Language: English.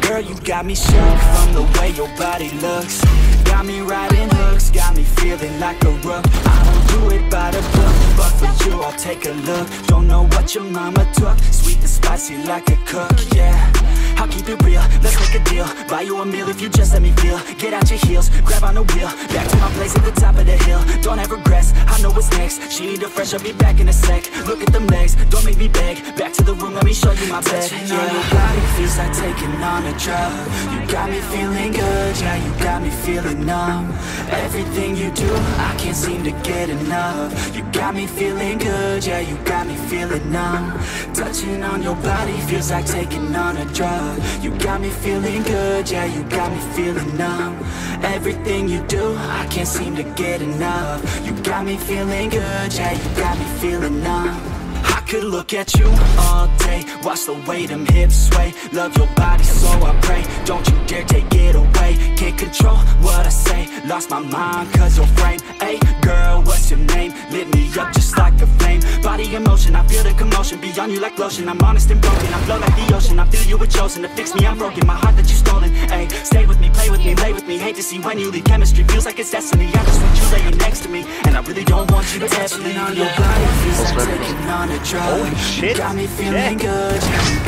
Girl, you got me shook from the way your body looks. Got me riding hooks, got me feeling like a rook. I don't do it by the book, but for you I'll take a look. Don't know what your mama took, sweet and spicy like a cook, yeah. I'll keep it real, let's make a deal. Buy you a meal if you just let me feel. Get out your heels, grab on the wheel. Back to my She need a fresh, I'll be back in a sec. Look at them legs, don't make me beg. Back to the room, let me show you my bed. Touching on your body feels like taking on a drug. You got me feeling good, yeah, you got me feeling numb. Everything you do, I can't seem to get enough. You got me feeling good, yeah, you got me feeling numb. Touching on your body feels like taking on a drug. You got me feeling good, yeah, you got me feeling numb. Everything you do, I can't seem to get enough. You got me feeling good, yeah, you got me feeling numb. I could look at you all day Watch the way them hips sway. Love your body so I pray. Don't you dare take it away. Can't control what I say. Lost my mind cause your frame. Hey girl, what's your name? Body I feel the commotion Beyond you like lotion. I'm honest and broken. I flow like the ocean. I feel you were chosen To fix me, I'm broken. My heart that you stolen Hey, stay with me, play with me, lay with me. Hate to see when you leave Chemistry feels like it's destiny. I just want you laying next to me And I really don't want you to ever leave. On your body feels like taking on a drug. Holy shit. Got me feeling good yeah, You